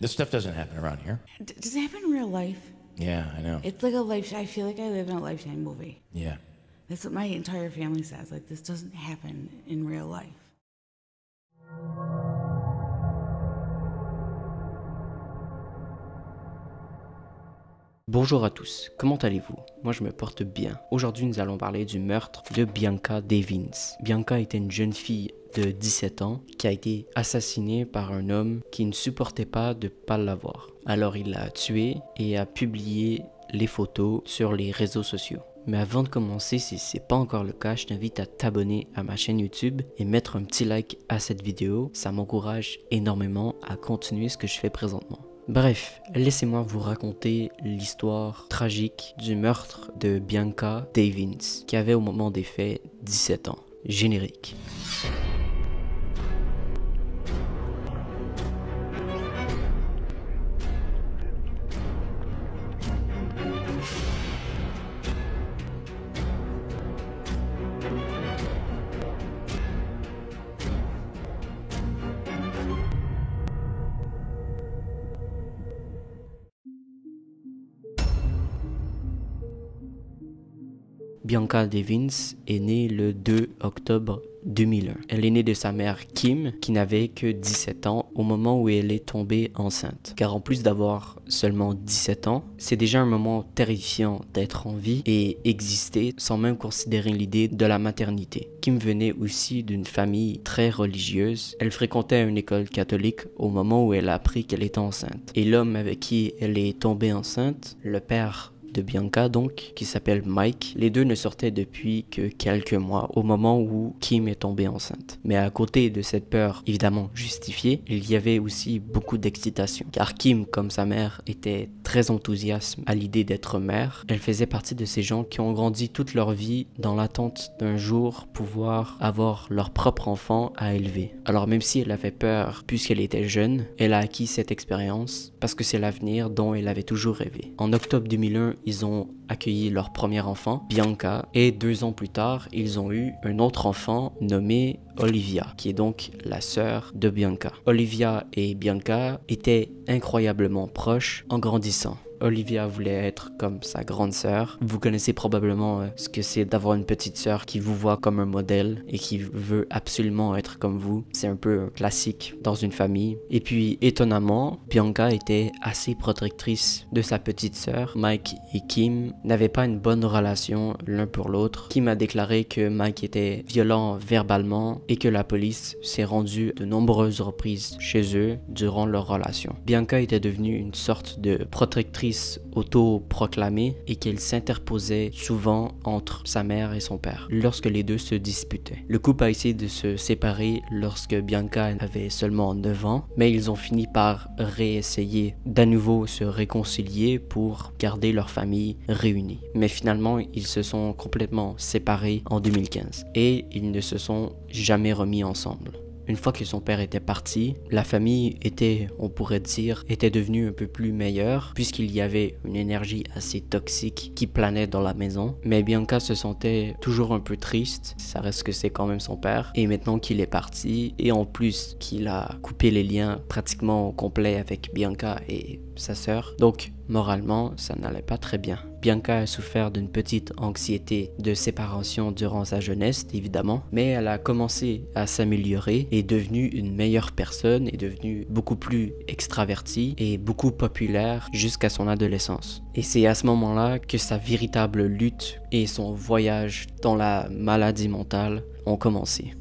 This stuff doesn't happen around here. D- does it happen in real life? Yeah, I know. It's like a life. I feel like I live in a lifetime movie. yeah. That's what my entire family says. Like this doesn't happen in real life. Bonjour à tous, comment allez-vous? Moi je me porte bien. Aujourd'hui nous allons parler du meurtre de Bianca Devins. Bianca était une jeune fille de 17 ans qui a été assassinée par un homme qui ne supportait pas de pas l'avoir. Alors il l'a tuée et a publié les photos sur les réseaux sociaux. Mais avant de commencer, si c'est pas encore le cas, je t'invite à t'abonner à ma chaîne YouTube et mettre un petit like à cette vidéo. Ça m'encourage énormément à continuer ce que je fais présentement. Bref, laissez-moi vous raconter l'histoire tragique du meurtre de Bianca Davins, qui avait au moment des faits 17 ans. Générique. Bianca Devins est née le 2 octobre 2001. Elle est née de sa mère Kim, qui n'avait que 17 ans au moment où elle est tombée enceinte. Car en plus d'avoir seulement 17 ans, c'est déjà un moment terrifiant d'être en vie et exister sans même considérer l'idée de la maternité. Kim venait aussi d'une famille très religieuse. Elle fréquentait une école catholique au moment où elle a appris qu'elle était enceinte. Et l'homme avec qui elle est tombée enceinte, le père de Bianca donc, qui s'appelle Mike. Les deux ne sortaient depuis que quelques mois, au moment où Kim est tombée enceinte. Mais à côté de cette peur évidemment justifiée, il y avait aussi beaucoup d'excitation. Car Kim, comme sa mère, était très enthousiaste à l'idée d'être mère. Elle faisait partie de ces gens qui ont grandi toute leur vie dans l'attente d'un jour pouvoir avoir leur propre enfant à élever. Alors même si elle avait peur puisqu'elle était jeune, elle a acquis cette expérience parce que c'est l'avenir dont elle avait toujours rêvé. En octobre 2001, ils ont accueilli leur premier enfant, Bianca, et deux ans plus tard, ils ont eu un autre enfant nommé Olivia, qui est donc la sœur de Bianca. Olivia et Bianca étaient incroyablement proches en grandissant. Olivia voulait être comme sa grande sœur. Vous connaissez probablement euh, ce que c'est d'avoir une petite sœur qui vous voit comme un modèle et qui veut absolument être comme vous. C'est un peu un classique dans une famille. Et puis, étonnamment, Bianca était assez protectrice de sa petite sœur. Mike et Kim n'avaient pas une bonne relation l'un pour l'autre. Kim a déclaré que Mike était violent verbalement et que la police s'est rendue de nombreuses reprises chez eux durant leur relation. Bianca était devenue une sorte de protectrice auto-proclamée et qu'elle s'interposait souvent entre sa mère et son père lorsque les deux se disputaient. Le couple a essayé de se séparer lorsque Bianca avait seulement 9 ans, mais ils ont fini par réessayer d'à nouveau se réconcilier pour garder leur famille réunie. Mais finalement, ils se sont complètement séparés en 2015 et ils ne se sont jamais remis ensemble. Une fois que son père était parti, la famille était, on pourrait dire, était devenue un peu plus meilleure puisqu'il y avait une énergie assez toxique qui planait dans la maison. Mais Bianca se sentait toujours un peu triste, ça reste que c'est quand même son père. Et maintenant qu'il est parti, et en plus qu'il a coupé les liens pratiquement au complet avec Bianca et sa sœur, donc moralement, ça n'allait pas très bien. Bianca a souffert d'une petite anxiété de séparation durant sa jeunesse, évidemment, mais elle a commencé à s'améliorer et est devenue une meilleure personne, est devenue beaucoup plus extravertie et beaucoup populaire jusqu'à son adolescence. Et c'est à ce moment-là que sa véritable lutte et son voyage dans la maladie mentale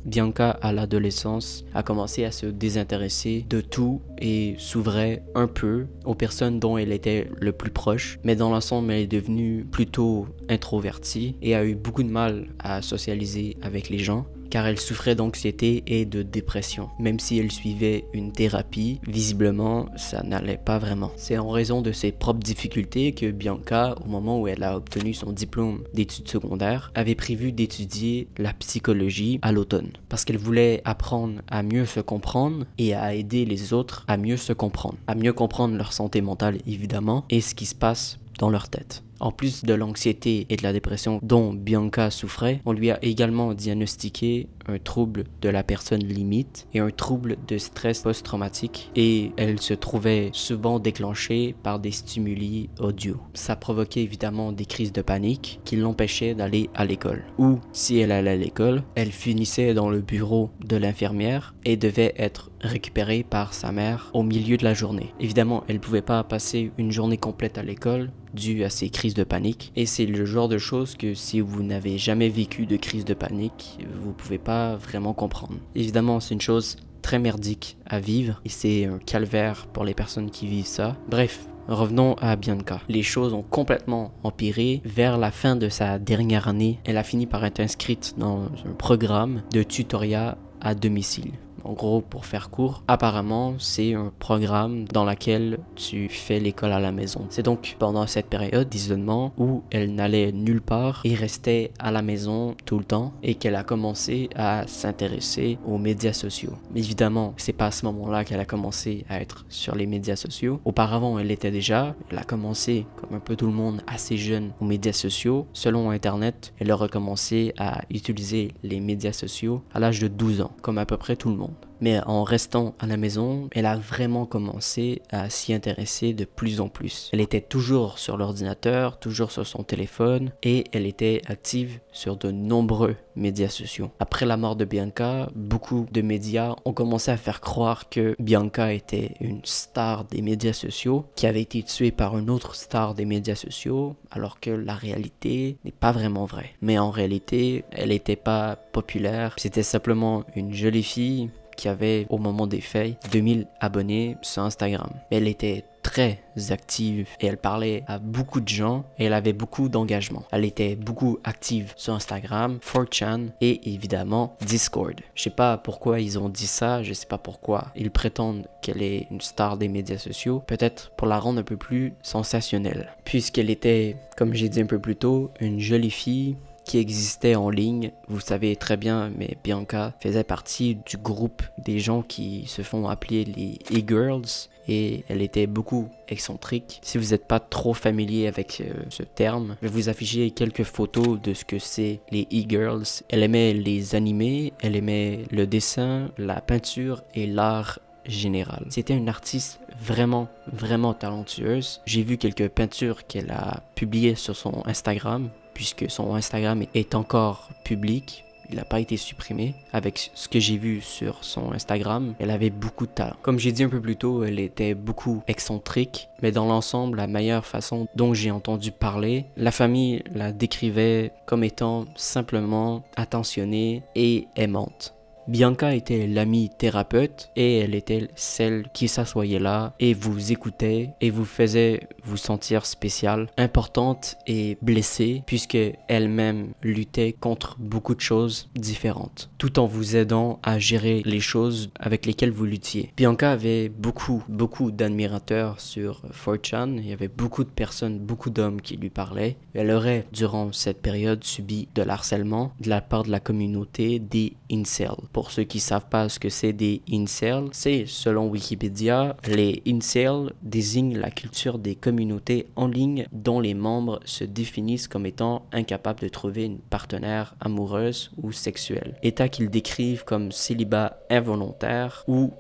Bianca, à l'adolescence, a commencé à se désintéresser de tout et s'ouvrait un peu aux personnes dont elle était le plus proche, mais dans l'ensemble, elle est devenue plutôt introvertie et a eu beaucoup de mal à socialiser avec les gens car elle souffrait d'anxiété et de dépression. Même si elle suivait une thérapie, visiblement, ça n'allait pas vraiment. C'est en raison de ses propres difficultés que Bianca, au moment où elle a obtenu son diplôme d'études secondaires, avait prévu d'étudier la psychologie à l'automne. Parce qu'elle voulait apprendre à mieux se comprendre et à aider les autres à mieux se comprendre. À mieux comprendre leur santé mentale, évidemment, et ce qui se passe dans leur tête. En plus de l'anxiété et de la dépression dont Bianca souffrait, on lui a également diagnostiqué un trouble de la personne limite et un trouble de stress post-traumatique et elle se trouvait souvent déclenchée par des stimuli audio. Ça provoquait évidemment des crises de panique qui l'empêchaient d'aller à l'école. Ou si elle allait à l'école, elle finissait dans le bureau de l'infirmière et devait être récupérée par sa mère au milieu de la journée. Évidemment, elle ne pouvait pas passer une journée complète à l'école dû à ces crises de panique. Et c'est le genre de choses que si vous n'avez jamais vécu de crise de panique, vous pouvez pas vraiment comprendre. Évidemment, c'est une chose très merdique à vivre et c'est un calvaire pour les personnes qui vivent ça. Bref, Revenons à Bianca. Les choses ont complètement empiré. Vers la fin de sa dernière année, elle a fini par être inscrite dans un programme de tutorat à domicile. En gros, pour faire court, apparemment, c'est un programme dans lequel tu fais l'école à la maison. C'est donc pendant cette période d'isolement où elle n'allait nulle part et restait à la maison tout le temps et qu'elle a commencé à s'intéresser aux médias sociaux. Mais évidemment, c'est pas à ce moment-là qu'elle a commencé à être sur les médias sociaux. Auparavant, elle l'était déjà. Elle a commencé, comme un peu tout le monde, assez jeune aux médias sociaux. Selon Internet, elle a recommencé à utiliser les médias sociaux à l'âge de 12 ans, comme à peu près tout le monde. Mais en restant à la maison, elle a vraiment commencé à s'y intéresser de plus en plus. Elle était toujours sur l'ordinateur, toujours sur son téléphone, et elle était active sur de nombreux médias sociaux. Après la mort de Bianca, beaucoup de médias ont commencé à faire croire que Bianca était une star des médias sociaux, qui avait été tuée par une autre star des médias sociaux, alors que la réalité n'est pas vraiment vraie. Mais en réalité, elle n'était pas populaire, c'était simplement une jolie fille qui avait au moment des faits 2000 abonnés sur Instagram. Elle était très active et elle parlait à beaucoup de gens et elle avait beaucoup d'engagement. Elle était beaucoup active sur Instagram, 4chan et évidemment Discord. Je sais pas pourquoi ils ont dit ça, je sais pas pourquoi ils prétendent qu'elle est une star des médias sociaux, peut-être pour la rendre un peu plus sensationnelle. Puisqu'elle était, comme j'ai dit un peu plus tôt, une jolie fille qui existait en ligne. Vous savez très bien, mais Bianca faisait partie du groupe des gens qui se font appeler les e-girls et elle était beaucoup excentrique. Si vous n'êtes pas trop familier avec euh, ce terme, je vais vous afficher quelques photos de ce que c'est les e-girls. Elle aimait les animés, elle aimait le dessin, la peinture et l'art général. C'était une artiste vraiment, vraiment talentueuse. J'ai vu quelques peintures qu'elle a publiées sur son Instagram puisque son Instagram est encore public. Il n'a pas été supprimé. Avec ce que j'ai vu sur son Instagram, elle avait beaucoup de talent. Comme j'ai dit un peu plus tôt, elle était beaucoup excentrique, mais dans l'ensemble, la meilleure façon dont j'ai entendu parler, la famille la décrivait comme étant simplement attentionnée et aimante. Bianca était l'amie thérapeute et elle était celle qui s'assoyait là et vous écoutait et vous faisait vous sentir spéciale, importante et blessée puisque elle-même luttait contre beaucoup de choses différentes tout en vous aidant à gérer les choses avec lesquelles vous luttiez. Bianca avait beaucoup, beaucoup d'admirateurs sur 4chan. Il y avait beaucoup de personnes, beaucoup d'hommes qui lui parlaient. Elle aurait, durant cette période, subi de l'harcèlement de la part de la communauté des incels. Pour ceux qui savent pas ce que c'est des incels, c'est, selon Wikipédia, les incels désignent la culture des communautés en ligne dont les membres se définissent comme étant incapables de trouver une partenaire amoureuse ou sexuelle. Qu'ils décrivent comme célibat involontaire ou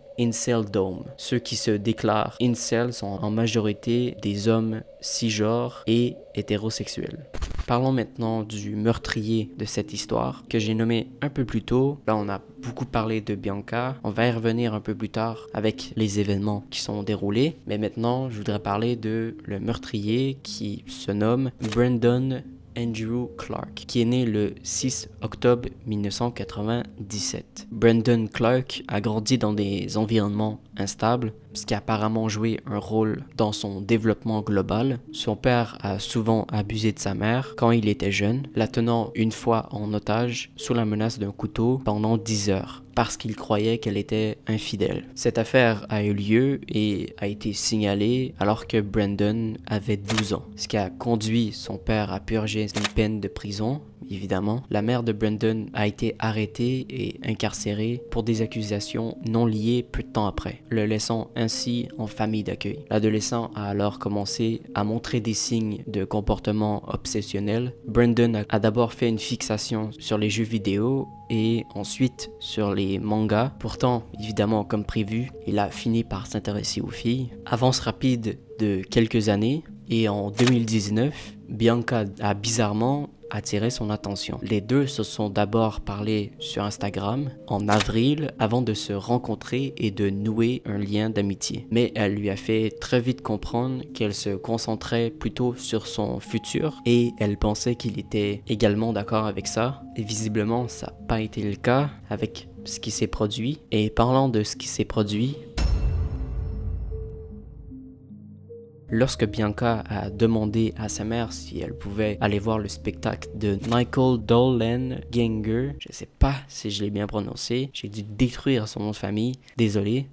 Dome. Ceux qui se déclarent incel sont en majorité des hommes cisgenres et hétérosexuels. Parlons maintenant du meurtrier de cette histoire que j'ai nommé un peu plus tôt. Là, on a beaucoup parlé de Bianca. On va y revenir un peu plus tard avec les événements qui sont déroulés. Mais maintenant, je voudrais parler de le meurtrier qui se nomme Brandon Andrew Clark, qui est né le 6 octobre 1997. Brandon Clark a grandi dans des environnements instables, ce qui a apparemment joué un rôle dans son développement global. Son père a souvent abusé de sa mère quand il était jeune, la tenant une fois en otage sous la menace d'un couteau pendant 10 heures parce qu'il croyait qu'elle était infidèle. Cette affaire a eu lieu et a été signalée alors que Brandon avait 12 ans, ce qui a conduit son père à purger une peine de prison évidemment, la mère de Brandon a été arrêtée et incarcérée pour des accusations non liées peu de temps après, le laissant ainsi en famille d'accueil. L'adolescent a alors commencé à montrer des signes de comportement obsessionnel. Brandon a, d'abord fait une fixation sur les jeux vidéo et ensuite sur les mangas. Pourtant, évidemment, comme prévu, il a fini par s'intéresser aux filles. Avance rapide de quelques années et en 2019, Bianca a bizarrement attiré son attention. Les deux se sont d'abord parlé sur Instagram en avril avant de se rencontrer et de nouer un lien d'amitié. Mais elle lui a fait très vite comprendre qu'elle se concentrait plutôt sur son futur et elle pensait qu'il était également d'accord avec ça. Et visiblement, ça n'a pas été le cas avec ce qui s'est produit. Et parlant de ce qui s'est produit, Lorsque Bianca a demandé à sa mère si elle pouvait aller voir le spectacle de Michael Dolan Ganger, je sais pas si je l'ai bien prononcé, j'ai dû détruire son nom de famille, désolé,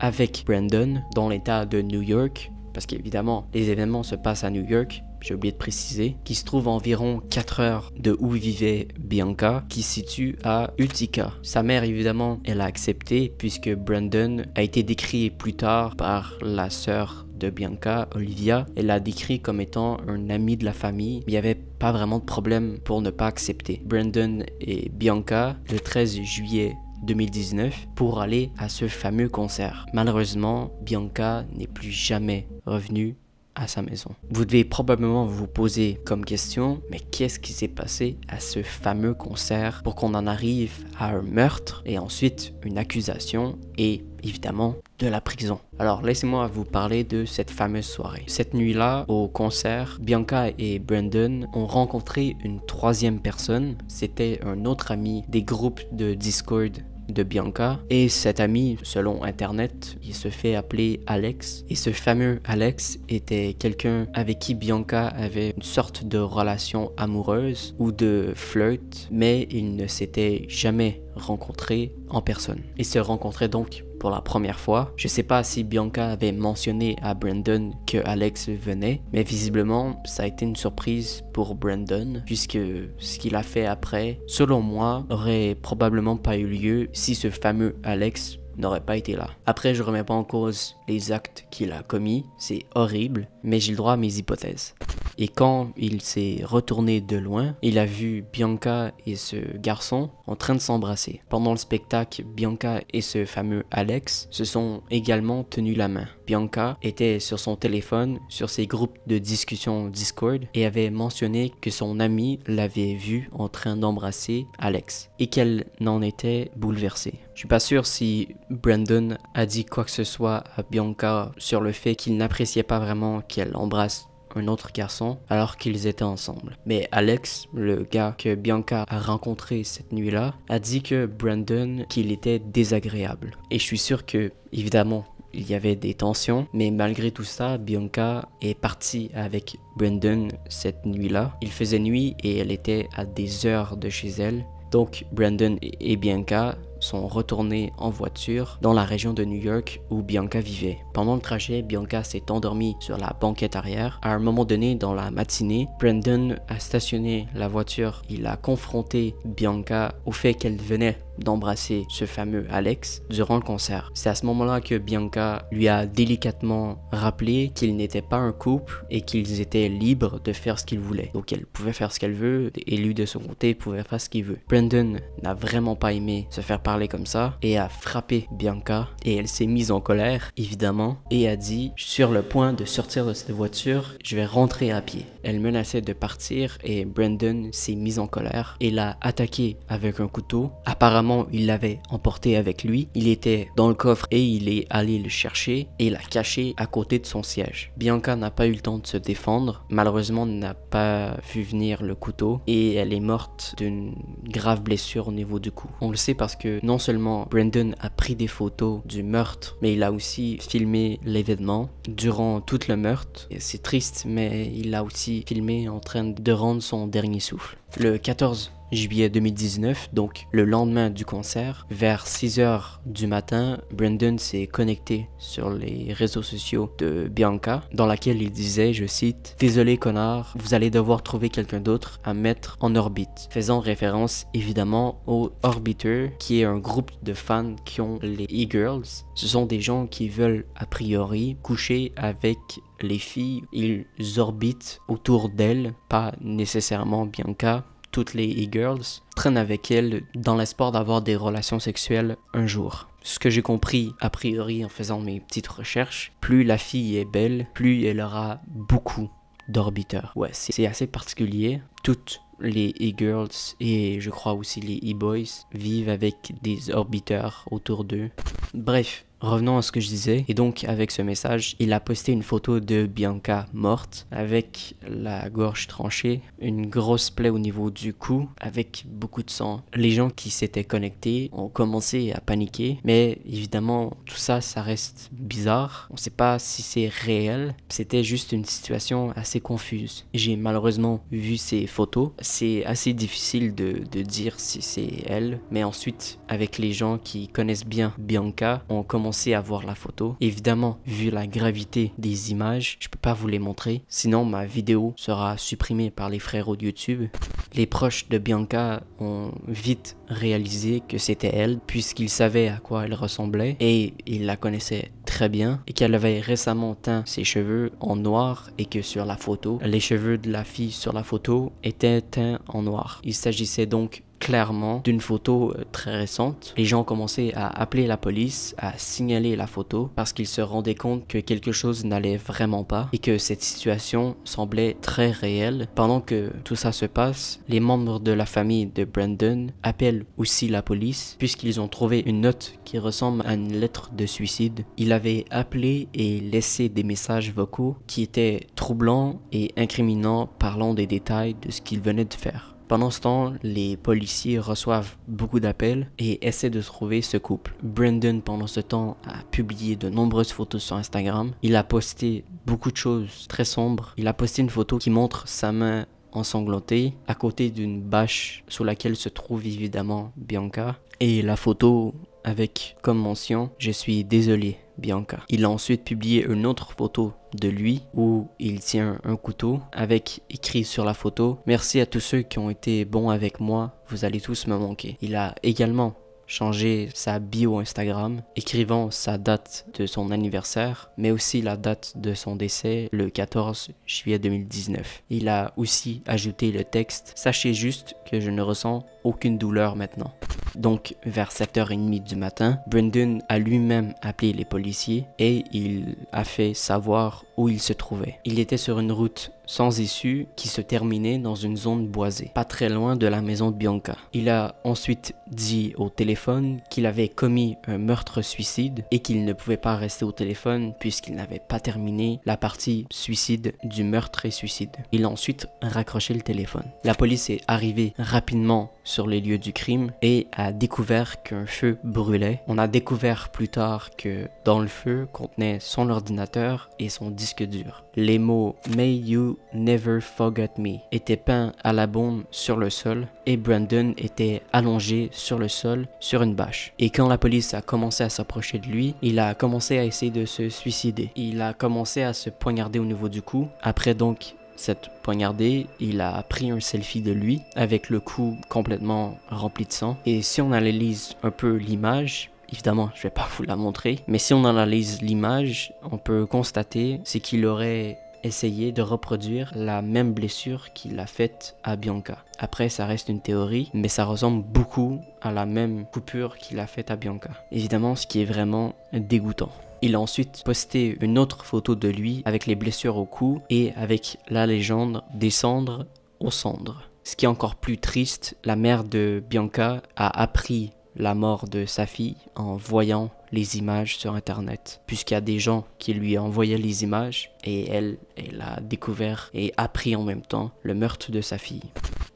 avec Brandon dans l'état de New York, parce qu'évidemment les événements se passent à New York, j'ai oublié de préciser, qui se trouve environ 4 heures de où vivait Bianca, qui se situe à Utica. Sa mère, évidemment, elle a accepté puisque Brandon a été décrit plus tard par la sœur Bianca, Olivia. Elle l'a décrit comme étant un ami de la famille. Il n'y avait pas vraiment de problème pour ne pas accepter. Brandon et Bianca, le 13 juillet 2019 pour aller à ce fameux concert. Malheureusement, Bianca n'est plus jamais revenue à sa maison. Vous devez probablement vous poser comme question, mais qu'est-ce qui s'est passé à ce fameux concert pour qu'on en arrive à un meurtre et ensuite une accusation et évidemment de la prison? Alors laissez-moi vous parler de cette fameuse soirée. Cette nuit-là, au concert, Bianca et Brandon ont rencontré une troisième personne. C'était un autre ami des groupes de Discord de Bianca et cet ami, selon internet, il se fait appeler Alex et ce fameux Alex était quelqu'un avec qui Bianca avait une sorte de relation amoureuse ou de flirt mais ils ne s'étaient jamais rencontrés en personne. Ils se rencontraient donc pour la première fois. Je sais pas si Bianca avait mentionné à Brandon que Alex venait, mais visiblement ça a été une surprise pour Brandon puisque ce qu'il a fait après, selon moi, aurait probablement pas eu lieu si ce fameux Alex n'aurait pas été là. Après, je remets pas en cause les actes qu'il a commis, c'est horrible, mais j'ai le droit à mes hypothèses. Et quand il s'est retourné de loin, il a vu Bianca et ce garçon en train de s'embrasser. Pendant le spectacle, Bianca et ce fameux Alex se sont également tenus la main. Bianca était sur son téléphone, sur ses groupes de discussion Discord, et avait mentionné que son ami l'avait vu en train d'embrasser Alex, et qu'elle n'en était bouleversée. Je suis pas sûr si Brandon a dit quoi que ce soit à Bianca sur le fait qu'il n'appréciait pas vraiment qu'elle embrasse un autre garçon alors qu'ils étaient ensemble. Mais Alex, le gars que Bianca a rencontré cette nuit-là, a dit que Brandon, qu'il était désagréable. Et je suis sûr que, évidemment, il y avait des tensions, mais malgré tout ça, Bianca est partie avec Brandon cette nuit-là. Il faisait nuit et elle était à des heures de chez elle. Donc Brandon et Bianca sont retournés en voiture dans la région de New York où Bianca vivait. Pendant le trajet, Bianca s'est endormie sur la banquette arrière. À un moment donné, dans la matinée, Brandon a stationné la voiture. Il a confronté Bianca au fait qu'elle venait d'embrasser ce fameux Alex durant le concert. C'est à ce moment-là que Bianca lui a délicatement rappelé qu'ils n'étaient pas un couple et qu'ils étaient libres de faire ce qu'ils voulaient. Donc elle pouvait faire ce qu'elle veut et lui de son côté pouvait faire ce qu'il veut. Brandon n'a vraiment pas aimé se faire parler comme ça et a frappé Bianca et elle s'est mise en colère évidemment et a dit sur le point de sortir de cette voiture je vais rentrer à pied. Elle menaçait de partir et Brandon s'est mis en colère et l'a attaqué avec un couteau. Apparemment il l'avait emporté avec lui. Il était dans le coffre et il est allé le chercher et l'a caché à côté de son siège. Bianca n'a pas eu le temps de se défendre. Malheureusement n'a pas vu venir le couteau et elle est morte d'une grave blessure au niveau du cou. On le sait parce que non seulement Brandon a pris des photos du meurtre, mais il a aussi filmé l'événement durant tout le meurtre. C'est triste, mais il a aussi filmé en train de rendre son dernier souffle. Le 14 juillet 2019, donc le lendemain du concert, vers 6 heures du matin, Brandon s'est connecté sur les réseaux sociaux de Bianca, dans laquelle il disait, je cite, Désolé connard, vous allez devoir trouver quelqu'un d'autre à mettre en orbite, faisant référence évidemment au Orbiter, qui est un groupe de fans qui ont les e-girls. Ce sont des gens qui veulent a priori coucher avec les filles, ils orbitent autour d'elles, pas nécessairement Bianca, toutes les e-girls, traînent avec elles dans l'espoir d'avoir des relations sexuelles un jour. Ce que j'ai compris a priori en faisant mes petites recherches, plus la fille est belle, plus elle aura beaucoup d'orbiteurs. Ouais, c'est assez particulier. Toutes les e-girls et je crois aussi les e-boys vivent avec des orbiteurs autour d'eux. Bref, Revenons à ce que je disais. Et donc, avec ce message, il a posté une photo de Bianca morte, avec la gorge tranchée, une grosse plaie au niveau du cou, avec beaucoup de sang. Les gens qui s'étaient connectés ont commencé à paniquer, mais évidemment, tout ça, ça reste bizarre. On ne sait pas si c'est réel. C'était juste une situation assez confuse. J'ai malheureusement vu ces photos. C'est assez difficile de, de dire si c'est elle, mais ensuite, avec les gens qui connaissent bien Bianca, on commence à voir la photo. Évidemment, vu la gravité des images, je peux pas vous les montrer. Sinon, ma vidéo sera supprimée par les frérots de YouTube. Les proches de Bianca ont vite réalisé que c'était elle, puisqu'ils savaient à quoi elle ressemblait et ils la connaissaient très bien et qu'elle avait récemment teint ses cheveux en noir et que sur la photo, les cheveux de la fille sur la photo étaient teints en noir. Il s'agissait donc clairement d'une photo euh, très récente. Les gens commencé à appeler la police, à signaler la photo parce qu'ils se rendaient compte que quelque chose n'allait vraiment pas et que cette situation semblait très réelle. Pendant que tout ça se passe, les membres de la famille de Brandon appellent aussi la police puisqu'ils ont trouvé une note qui ressemble à une lettre de suicide. Il avait appelé et laissé des messages vocaux qui étaient troublants et incriminants parlant des détails de ce qu'il venait de faire. Pendant ce temps, les policiers reçoivent beaucoup d'appels et essaient de trouver ce couple. Brandon, pendant ce temps, a publié de nombreuses photos sur Instagram. Il a posté beaucoup de choses très sombres. Il a posté une photo qui montre sa main ensanglantée à côté d'une bâche sous laquelle se trouve évidemment Bianca. Et la photo avec comme mention Je suis désolé, Bianca. Il a ensuite publié une autre photo de lui où il tient un couteau avec écrit sur la photo Merci à tous ceux qui ont été bons avec moi, vous allez tous me manquer. Il a également changé sa bio Instagram, écrivant sa date de son anniversaire, mais aussi la date de son décès, le 14 juillet 2019. Il a aussi ajouté le texte Sachez juste que je ne ressens aucune douleur maintenant. Donc, vers 7h30 du matin, Brendan a lui-même appelé les policiers et il a fait savoir où il se trouvait. Il était sur une route sans issue qui se terminait dans une zone boisée, pas très loin de la maison de Bianca. Il a ensuite dit au téléphone qu'il avait commis un meurtre-suicide et qu'il ne pouvait pas rester au téléphone puisqu'il n'avait pas terminé la partie suicide du meurtre et suicide. Il a ensuite raccroché le téléphone. La police est arrivée rapidement sur les lieux du crime et a découvert qu'un feu brûlait. On a découvert plus tard que dans le feu contenait son ordinateur et son disque dur. Les mots May you never forget me étaient peints à la bombe sur le sol et Brandon était allongé sur le sol sur une bâche. Et quand la police a commencé à s'approcher de lui, il a commencé à essayer de se suicider. Il a commencé à se poignarder au niveau du cou. Après donc cette poignardée, il a pris un selfie de lui avec le cou complètement rempli de sang. Et si on analyse un peu l'image, évidemment, je vais pas vous la montrer, mais si on analyse l'image, on peut constater c'est qu'il aurait essayé de reproduire la même blessure qu'il a faite à Bianca. Après, ça reste une théorie, mais ça ressemble beaucoup à la même coupure qu'il a faite à Bianca. Évidemment, ce qui est vraiment dégoûtant. Il a ensuite posté une autre photo de lui avec les blessures au cou et avec la légende Descendre aux cendres. Ce qui est encore plus triste, la mère de Bianca a appris la mort de sa fille en voyant les images sur internet puisqu'il y a des gens qui lui envoyaient les images et elle elle a découvert et appris en même temps le meurtre de sa fille.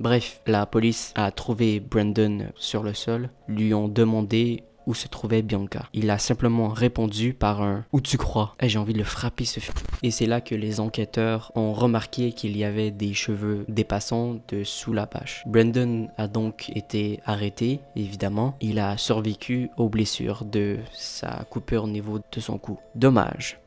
Bref, la police a trouvé Brandon sur le sol, lui ont demandé où se trouvait Bianca. Il a simplement répondu par un Où tu crois? Et j'ai envie de le frapper ce f... Et c'est là que les enquêteurs ont remarqué qu'il y avait des cheveux dépassant de sous la pâche. Brandon a donc été arrêté, évidemment. Il a survécu aux blessures de sa coupure au niveau de son cou. Dommage.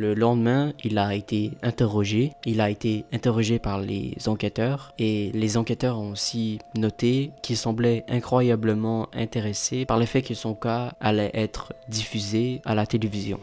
Le lendemain, il a été interrogé. Il a été interrogé par les enquêteurs et les enquêteurs ont aussi noté qu'il semblait incroyablement intéressé par le fait que son cas allait être diffusé à la télévision.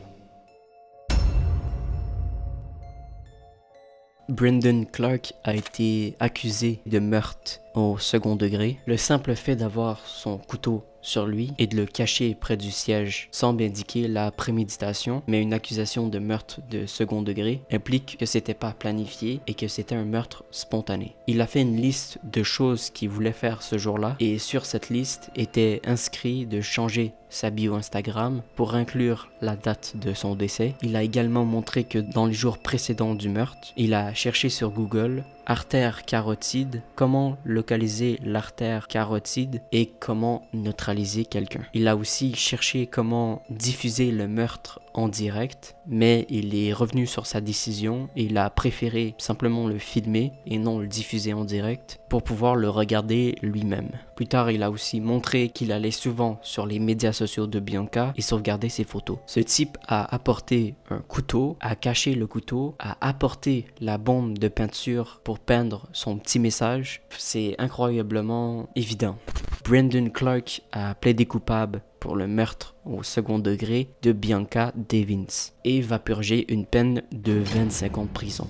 Brendan Clark a été accusé de meurtre au second degré. Le simple fait d'avoir son couteau sur lui et de le cacher près du siège semble indiquer la préméditation, mais une accusation de meurtre de second degré implique que c'était pas planifié et que c'était un meurtre spontané. Il a fait une liste de choses qu'il voulait faire ce jour-là et sur cette liste était inscrit de changer sa bio Instagram pour inclure la date de son décès. Il a également montré que dans les jours précédents du meurtre, il a cherché sur Google artère carotide, comment localiser l'artère carotide et comment neutraliser quelqu'un. Il a aussi cherché comment diffuser le meurtre en direct, mais il est revenu sur sa décision et il a préféré simplement le filmer et non le diffuser en direct pour pouvoir le regarder lui-même. Plus tard, il a aussi montré qu'il allait souvent sur les médias sociaux de Bianca et sauvegarder ses photos. Ce type a apporté un couteau, a caché le couteau, a apporté la bombe de peinture pour peindre son petit message. C'est incroyablement évident. Brandon Clark a plaidé coupable pour le meurtre au second degré de Bianca Devins et va purger une peine de 25 ans de prison.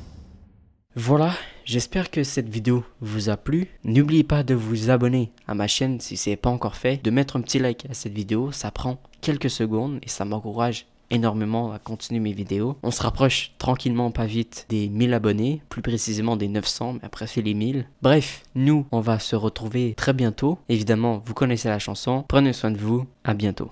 Voilà, j'espère que cette vidéo vous a plu. N'oubliez pas de vous abonner à ma chaîne si ce n'est pas encore fait, de mettre un petit like à cette vidéo, ça prend quelques secondes et ça m'encourage énormément à continuer mes vidéos. On se rapproche tranquillement, pas vite, des 1000 abonnés, plus précisément des 900, mais après c'est les 1000. Bref, nous, on va se retrouver très bientôt. Évidemment, vous connaissez la chanson. Prenez soin de vous, à bientôt.